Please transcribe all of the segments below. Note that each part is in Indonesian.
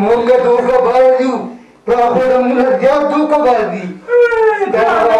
Moga tu kembali, Prabu Ramunajaya tu kembali. Dah.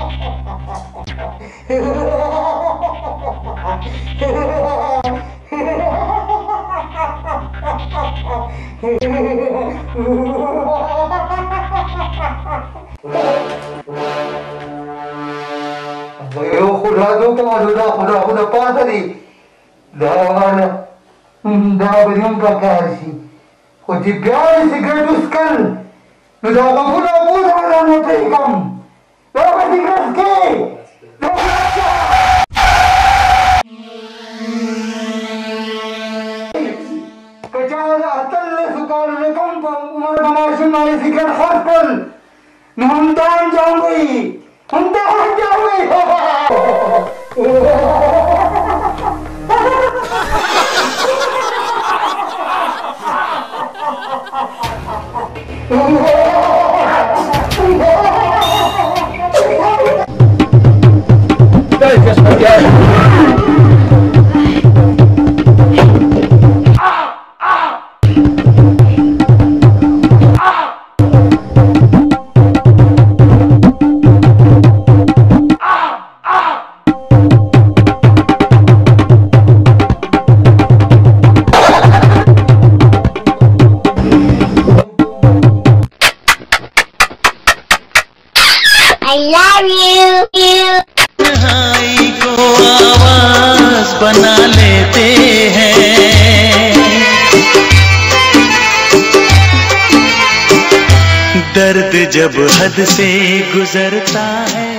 Ayo, kuda tu kau kuda kuda kuda pasari. Dawan, dah beriun kakasi. Kau jipian si gadus kan. Nuda kau kuda kuda kuda nanti kau if you can happen. Namdan Jawi! Namdan Jawi! I love you को आवाज बना लेते हैं दर्द जब हद से गुजरता है